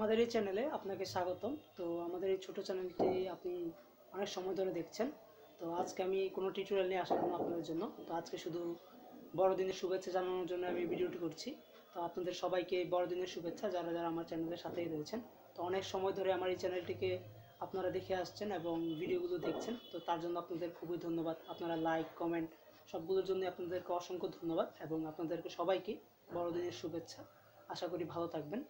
আমাদের এই চ্যানেলে আপনাকে স্বাগতম। তো আমাদের এই ছোট চ্যানেলটি আপনি অনেক সময় ধরে দেখছেন। তো আজকে আমি কোনো টিউটোরিয়াল নিয়ে আসলাম না আপনাদের জন্য। তো আজকে শুধু বড়দিনের শুভেচ্ছা জানানোর জন্য আমি ভিডিওটি করছি। তো আপনাদের সবাইকে বড়দিনের শুভেচ্ছা, যারা যারা আমার চ্যানেলের সাথেই রয়েছেন। তো অনেক সময় ধরে আমার এই চ্যানেলটিকে আপনারা দেখে আসছেন এবং ভিডিওগুলো দেখছেন। তো তার জন্য আপনাদের খুবই ধন্যবাদ। আপনারা লাইক কমেন্ট সবগুলোর জন্য আপনাদেরকে অসংখ্য ধন্যবাদ এবং আপনাদেরকে সবাইকে বড়দিনের শুভেচ্ছা। আশা করি ভালো থাকবেন।